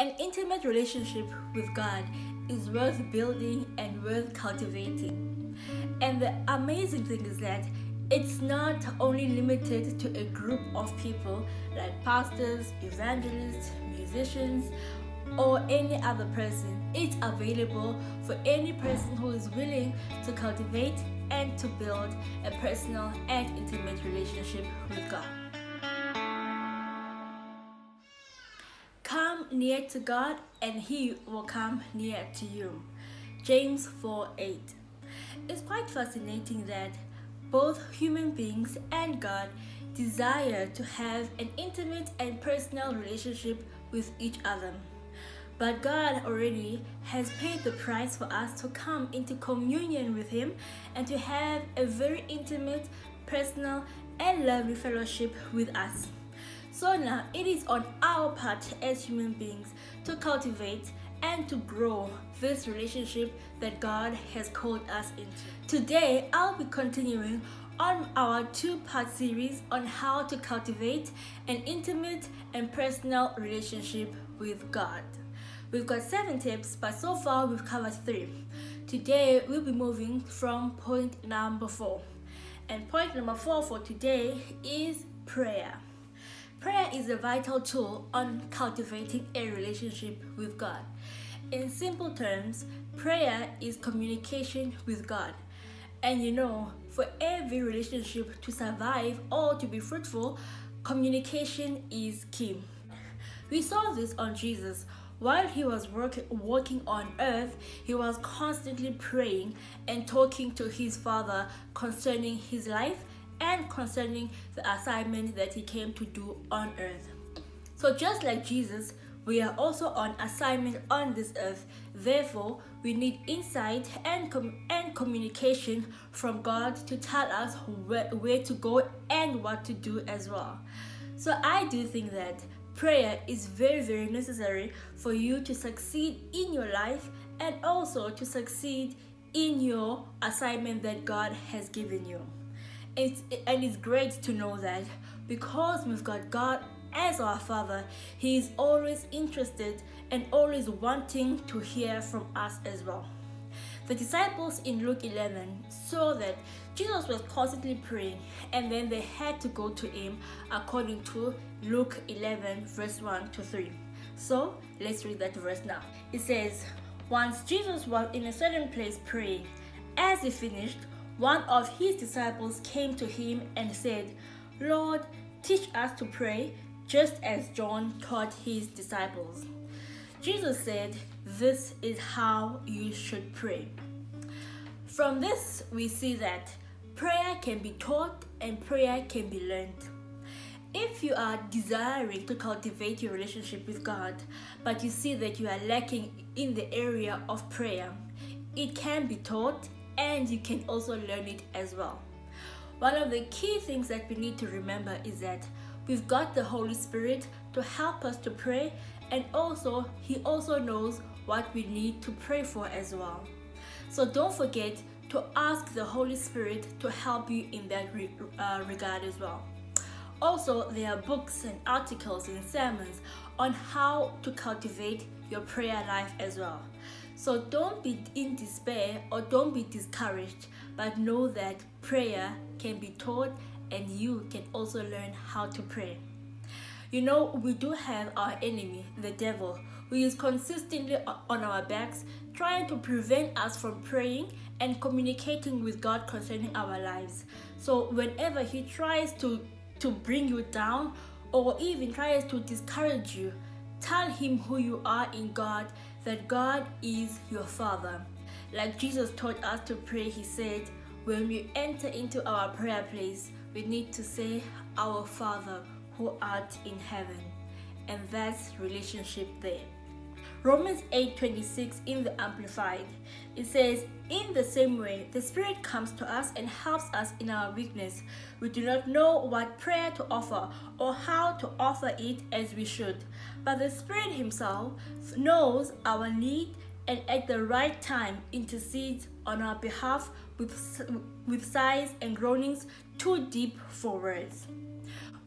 An intimate relationship with God is worth building and worth cultivating. And the amazing thing is that it's not only limited to a group of people like pastors, evangelists, musicians, or any other person. It's available for any person who is willing to cultivate and to build a personal and intimate relationship with God. Come near to God, and He will come near to you. James 4 8. It's quite fascinating that both human beings and God desire to have an intimate and personal relationship with each other. But God already has paid the price for us to come into communion with Him and to have a very intimate, personal, and lovely fellowship with us. So now it is on our part as human beings to cultivate and to grow this relationship that God has called us into. Today, I'll be continuing on our two part series on how to cultivate an intimate and personal relationship with God. We've got seven tips, but so far we've covered three. Today, we'll be moving from point number four. And point number four for today is prayer. Prayer is a vital tool on cultivating a relationship with God. In simple terms, prayer is communication with God. And you know, for every relationship to survive or to be fruitful, communication is key. We saw this on Jesus. While he was work, walking on earth, he was constantly praying and talking to his Father concerning his life and concerning the assignment that he came to do on earth. So, just like Jesus, we are also on assignment on this earth. Therefore, we need insight and, com- and communication from God to tell us where, where to go and what to do as well. So, I do think that prayer is very, very necessary for you to succeed in your life and also to succeed in your assignment that God has given you. It's, and it's great to know that because we've got God as our Father, He is always interested and always wanting to hear from us as well. The disciples in Luke 11 saw that Jesus was constantly praying and then they had to go to Him according to Luke 11, verse 1 to 3. So let's read that verse now. It says, Once Jesus was in a certain place praying, as he finished, one of his disciples came to him and said, Lord, teach us to pray, just as John taught his disciples. Jesus said, This is how you should pray. From this, we see that prayer can be taught and prayer can be learned. If you are desiring to cultivate your relationship with God, but you see that you are lacking in the area of prayer, it can be taught and you can also learn it as well. One of the key things that we need to remember is that we've got the Holy Spirit to help us to pray, and also, He also knows what we need to pray for as well. So don't forget to ask the Holy Spirit to help you in that re- uh, regard as well. Also, there are books and articles and sermons on how to cultivate your prayer life as well. So don't be in despair or don't be discouraged, but know that prayer can be taught and you can also learn how to pray. You know, we do have our enemy, the devil, who is consistently on our backs, trying to prevent us from praying and communicating with God concerning our lives. So, whenever he tries to, to bring you down or even tries to discourage you, tell him who you are in God that God is your Father. Like Jesus taught us to pray, He said, when we enter into our prayer place, we need to say, Our Father who art in heaven. And that's relationship there. Romans 8:26 in the amplified. It says, "In the same way, the Spirit comes to us and helps us in our weakness. We do not know what prayer to offer or how to offer it as we should, but the Spirit himself knows our need and at the right time intercedes on our behalf with with sighs and groanings too deep for words."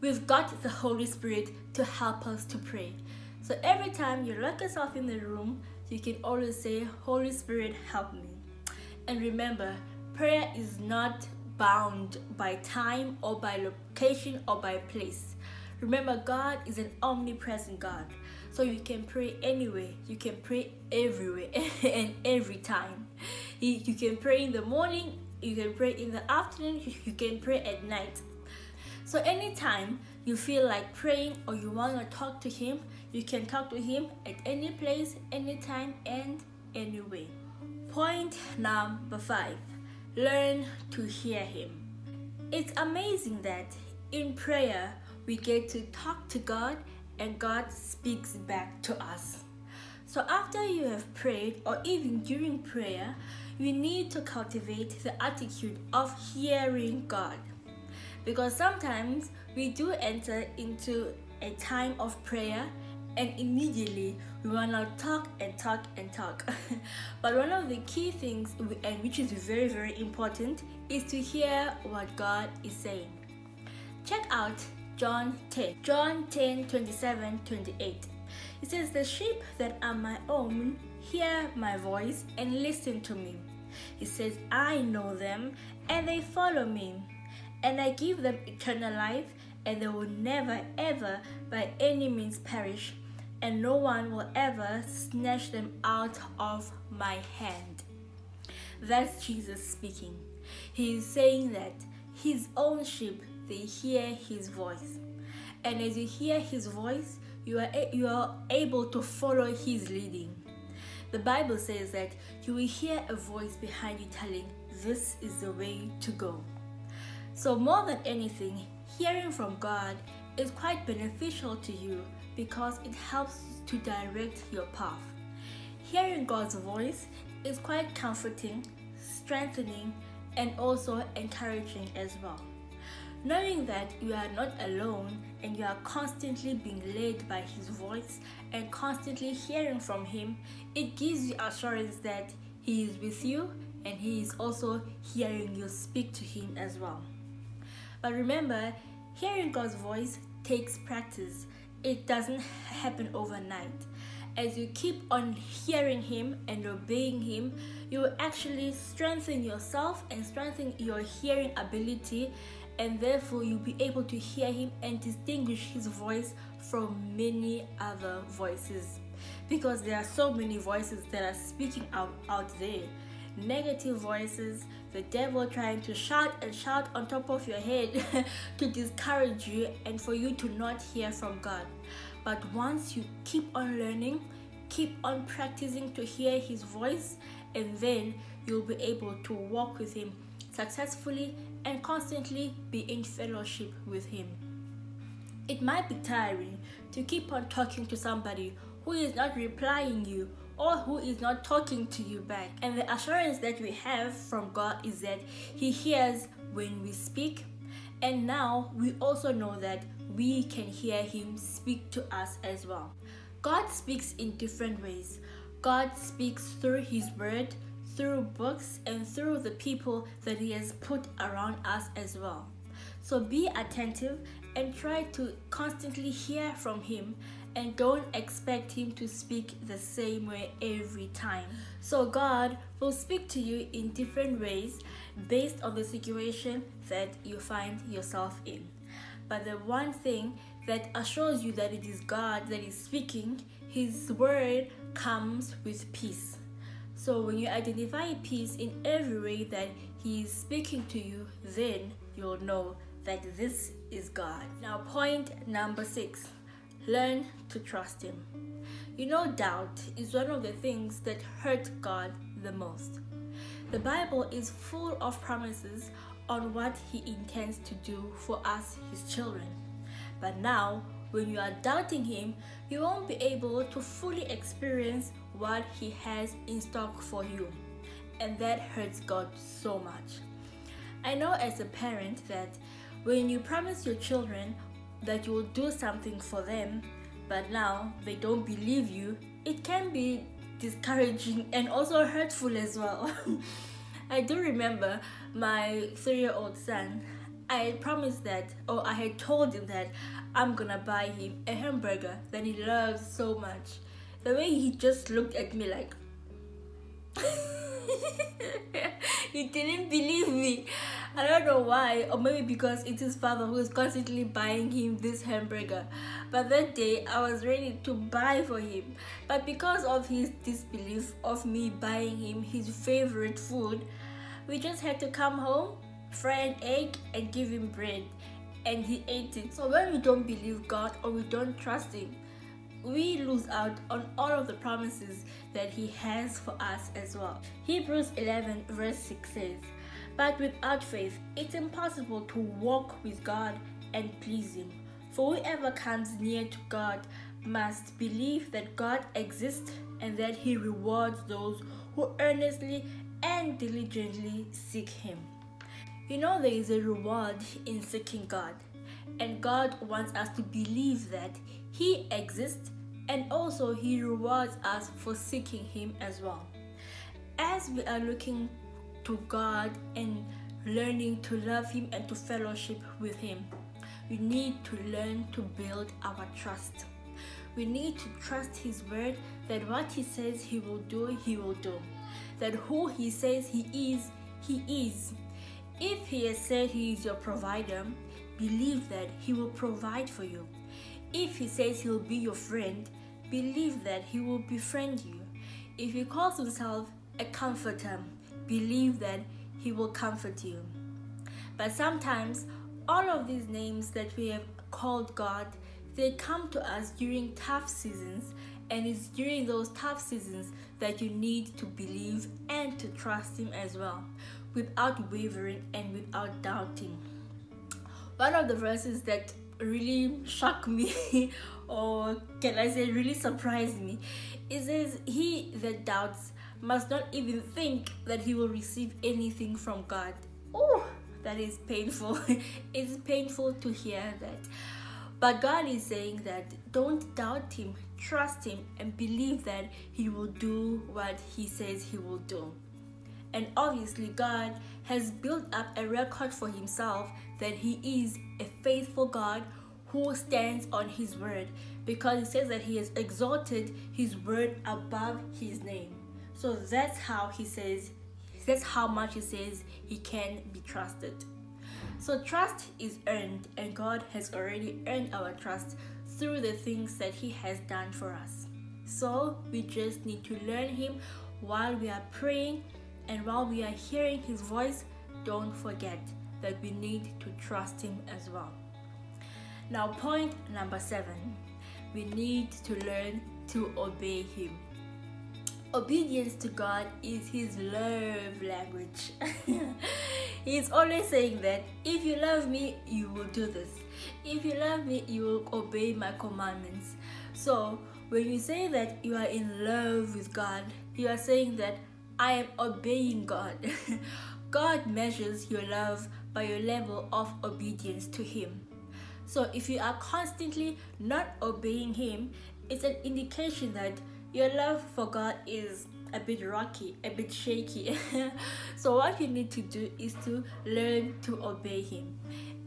We've got the Holy Spirit to help us to pray. So every time you lock yourself in the room, you can always say, Holy Spirit, help me. And remember, prayer is not bound by time or by location or by place. Remember, God is an omnipresent God. So you can pray anywhere, you can pray everywhere and every time. You can pray in the morning, you can pray in the afternoon, you can pray at night. So anytime you feel like praying or you want to talk to Him, you can talk to Him at any place, anytime, and anyway. Point number five learn to hear Him. It's amazing that in prayer we get to talk to God and God speaks back to us. So after you have prayed, or even during prayer, you need to cultivate the attitude of hearing God because sometimes we do enter into a time of prayer and immediately we want to talk and talk and talk. but one of the key things, and which is very, very important, is to hear what God is saying. Check out John 10. John 10 27 28. It says, The sheep that are my own hear my voice and listen to me. He says, I know them and they follow me and I give them eternal life, and they will never ever by any means perish, and no one will ever snatch them out of my hand. That's Jesus speaking. He is saying that his own sheep they hear his voice. And as you hear his voice, you are, you are able to follow his leading. The Bible says that you will hear a voice behind you telling, This is the way to go. So, more than anything, hearing from God is quite beneficial to you because it helps to direct your path. Hearing God's voice is quite comforting, strengthening, and also encouraging as well. Knowing that you are not alone and you are constantly being led by His voice and constantly hearing from Him, it gives you assurance that He is with you and He is also hearing you speak to Him as well. But remember, hearing God's voice takes practice, it doesn't happen overnight. As you keep on hearing Him and obeying Him, you actually strengthen yourself and strengthen your hearing ability, and therefore you'll be able to hear Him and distinguish His voice from many other voices. Because there are so many voices that are speaking out, out there negative voices, the devil trying to shout and shout on top of your head to discourage you and for you to not hear from God. But once you keep on learning, keep on practicing to hear His voice, and then you'll be able to walk with Him successfully and constantly be in fellowship with Him. It might be tiring to keep on talking to somebody who is not replying you or who is not talking to you back. And the assurance that we have from God is that He hears when we speak. And now we also know that we can hear Him speak to us as well. God speaks in different ways. God speaks through His Word, through books, and through the people that He has put around us as well. So be attentive and try to constantly hear from Him and don't expect Him to speak the same way every time. So, God will speak to you in different ways based on the situation that you find yourself in. But the one thing that assures you that it is God that is speaking, His word comes with peace. So, when you identify peace in every way that He is speaking to you, then you'll know that this is God. Now, point number six learn to trust Him. You know, doubt is one of the things that hurt God the most. The Bible is full of promises on what He intends to do for us, His children. But now, when you are doubting Him, you won't be able to fully experience what He has in stock for you. And that hurts God so much. I know as a parent that when you promise your children that you will do something for them, but now they don't believe you, it can be discouraging and also hurtful as well. I do remember my three year old son. I promised that, or I had told him that I'm gonna buy him a hamburger that he loves so much. The way he just looked at me like, he didn't believe me. I don't know why, or maybe because it's his father who is constantly buying him this hamburger. But that day I was ready to buy for him. But because of his disbelief of me buying him his favorite food, we just had to come home, fry an egg, and give him bread. And he ate it. So when we don't believe God or we don't trust Him, we lose out on all of the promises that He has for us as well. Hebrews 11, verse 6 says, But without faith, it's impossible to walk with God and please Him. For whoever comes near to God must believe that God exists and that He rewards those who earnestly and diligently seek Him. You know, there is a reward in seeking God, and God wants us to believe that He exists and also He rewards us for seeking Him as well. As we are looking to God and learning to love Him and to fellowship with Him, we need to learn to build our trust. We need to trust His word that what He says He will do, He will do. That who He says He is, He is. If He has said He is your provider, believe that He will provide for you. If He says He'll be your friend, believe that He will befriend you. If He calls Himself a comforter, believe that He will comfort you. But sometimes, all of these names that we have called God, they come to us during tough seasons, and it's during those tough seasons that you need to believe and to trust Him as well without wavering and without doubting. One of the verses that really shocked me, or can I say really surprised me, it says, He that doubts must not even think that he will receive anything from God. Oh, that is painful. it's painful to hear that. But God is saying that don't doubt Him, trust Him, and believe that He will do what He says He will do. And obviously, God has built up a record for himself that he is a faithful God who stands on his word because he says that he has exalted his word above his name. So that's how he says, that's how much he says he can be trusted. So trust is earned, and God has already earned our trust through the things that he has done for us. So we just need to learn him while we are praying and while we are hearing His voice, don't forget that we need to trust Him as well. Now, point number seven we need to learn to obey Him. Obedience to God is His love language. He's always saying that if you love me, you will do this. If you love me, you will obey my commandments. So, when you say that you are in love with God, you are saying that I am obeying God. God measures your love by your level of obedience to Him. So if you are constantly not obeying Him, it's an indication that your love for God is a bit rocky, a bit shaky. so what you need to do is to learn to obey Him.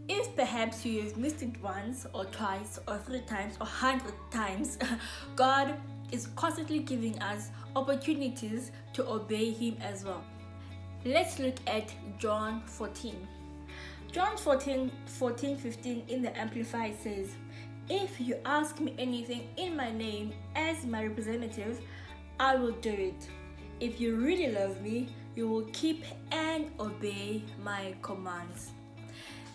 If perhaps you have missed it once or twice or three times or hundred times, God is constantly giving us opportunities to obey Him as well. Let's look at John 14. John 14, 14 15 in the Amplified says, If you ask me anything in my name as my representative, I will do it. If you really love me, you will keep and obey my commands.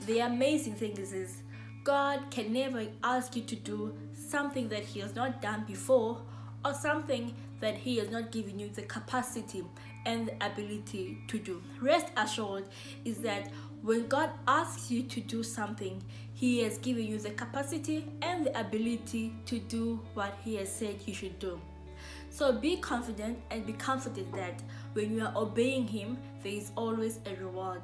The amazing thing is, is God can never ask you to do something that He has not done before or something that He has not given you the capacity and the ability to do. Rest assured is that when God asks you to do something, He has given you the capacity and the ability to do what He has said you should do. So be confident and be confident that when you are obeying Him, there is always a reward.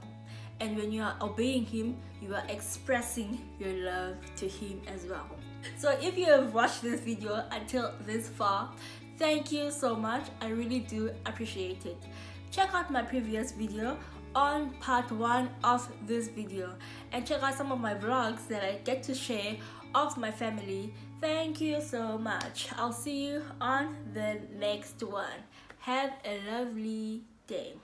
And when you are obeying Him, you are expressing your love to Him as well. So if you have watched this video until this far, thank you so much. I really do appreciate it. Check out my previous video on part one of this video and check out some of my vlogs that I get to share of my family. Thank you so much. I'll see you on the next one. Have a lovely day.